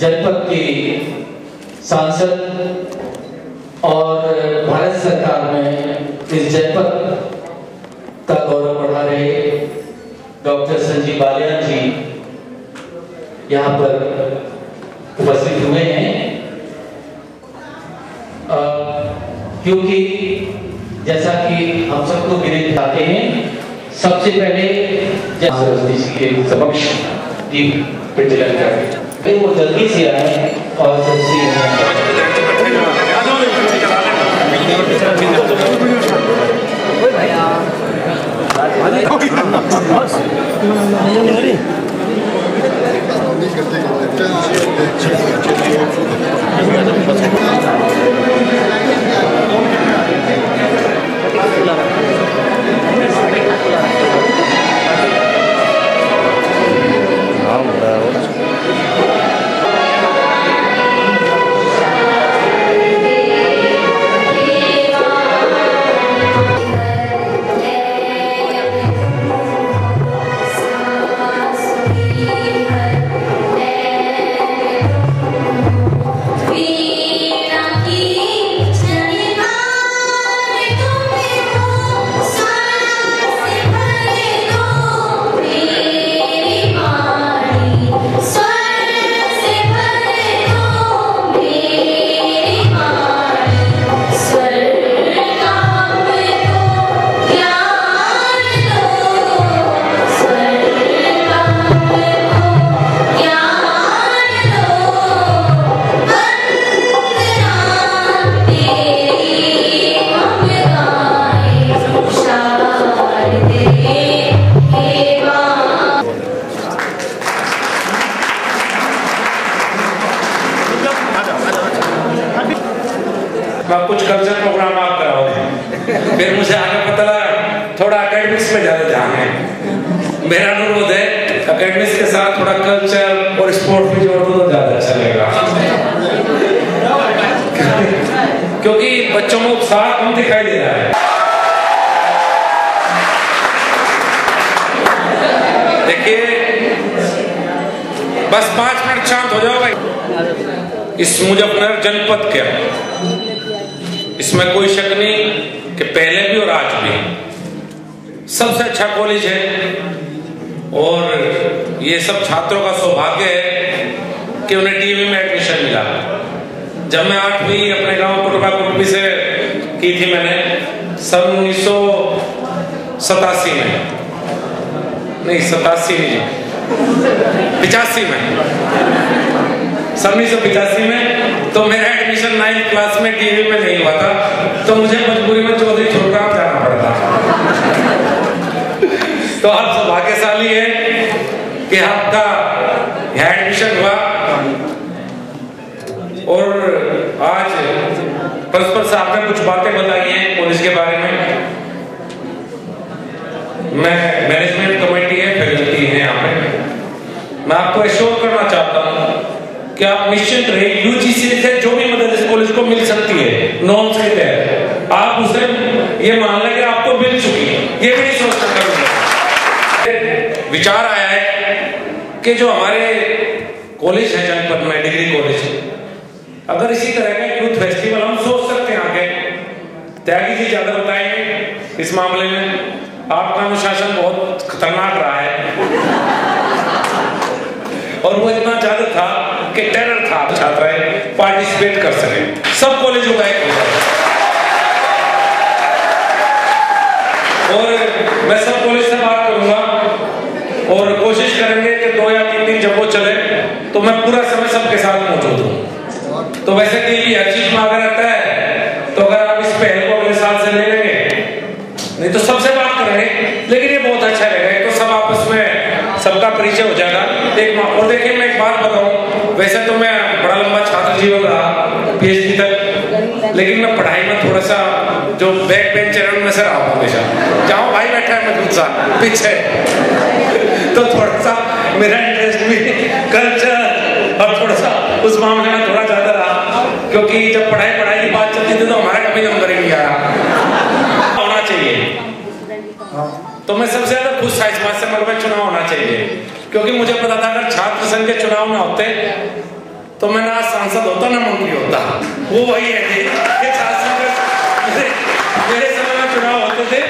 जनपद के सांसद और भारत सरकार में इस जनपद का गौरव बढ़ा रहे डॉक्टर संजीव बालियान जी यहाँ पर उपस्थित हुए हैं। क्योंकि जैसा कि हम सबको गिरफ्त चाहते हैं, सबसे पहले सरस्वती जी के समक्ष दीप प्रज्वलन करें। वो जल्दी से आए और सबसे वीणा मैं कुछ कल्चर प्रोग्राम आप कराओगे। फिर मुझे आगे पता लगा, थोड़ा एकेडमिक्स में ज़्यादा ध्यान है। मेरा अनुरोध है एकेडमिक्स के साथ थोड़ा कल्चर और स्पोर्ट भी जोड़ दो तो ज़्यादा अच्छा लगेगा। क्योंकि बच्चों में उत्साह कम दिखाई दे रहा है। देखिए, बस पाँच मिनट शांत हो जाओ भाई। इस मुजफ्फरनगर जनपद के इसमें कोई शक नहीं कि पहले भी और आज भी। सबसे अच्छा कॉलेज है। और ये सब छात्रों का सौभाग्य है कि उन्हें टीवी में एडमिशन मिला। जब मैं आठवीं अपने गाँव कुटुबा कुटुबी से की थी मैंने, सन उन्नीस सतासी में। नहीं, सतासी नहीं पिचासी में। उन्नीस सौ पिचासी में तो मेरा एडमिशन नाइन्थ क्लास में टीवी में नहीं हुआ था तो मुझे मजबूरी में चौधरी छोड़कर जाना पड़ा था। तो आप सौभाग्यशाली है कि आपका यहाँ एडमिशन हुआ। और आज प्रिंसिपल साहब ने कुछ बातें बताई हैं कॉलेज के बारे में। मैं मैनेजमेंट कमेटी है फैकल्टी है यहाँ पे मैं आपको एश्योर करना चाहता हूँ कि आप निश्चित रहे? यूजीसी से जो भी मदद इस कॉलेज को मिल सकती है नॉर्म्स के तहत। आप उसे ये मान लें कि आपको मिल चुकी है। ये भी नहीं सोच सकते विचार आया है कि जो हमारे कॉलेज है, जनपद में डिग्री कॉलेज अगर इसी तरह का यूथ फेस्टिवल हम सोच सकते हैं आगे, त्यागी जी ज़्यादा बताएँगे इस मामले में। आपका अनुशासन बहुत खतरनाक रहा है। और वो इतना ज़्यादा था कि टेरर था छात्र पार्टिसिपेट कर सके। सब कॉलेजों का एक होता है। और मैं सब कॉलेज से बात करूँगा और कोशिश करेंगे कि दो या तीन दिन जब वो चले तो मैं पूरा समय सबके साथ मौजूद हूँ। तो वैसे कहीं भी हर चीज़ में अगर रहता है तो अगर आप इस पहल को अगले साल से ले लेंगे, नहीं तो सबसे बात करेंगे, लेकिन ये बहुत अच्छा रहेगा। तो सब आपस में सबका परिचय हो जाएगा। मा- और देखिए, मैं एक बात बताऊँ, वैसे तो मैं बड़ा लंबा छात्र जीवन रहा पीएचडी तक, लेकिन मैं पढ़ाई में थोड़ा सा जो बैक बेंच चरण में से रहा हूँ हमेशा। जहाँ भाई बैठा है मज़बूत सा पीछे। तो थोड़ा सा मेरा इंटरेस्ट भी कल्चर और थोड़ा सा उस मामले में थोड़ा ज़्यादा रहा, क्योंकि जब पढ़ाई पढ़ाई की बात चलती थी तो हमारा कभी नंबर ही नहीं आया। होना चाहिए। तो मैं सबसे ज़्यादा खुश था इस बात से, मगर चुनाव होना चाहिए। क्योंकि मुझे पता था अगर छात्र संघ के चुनाव ना होते तो मैं ना सांसद होता, ना मंत्री होता। वो वही है कि मेरे समय में चुनाव होते थे।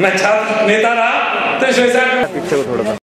मैं छात्र नेता रहा तो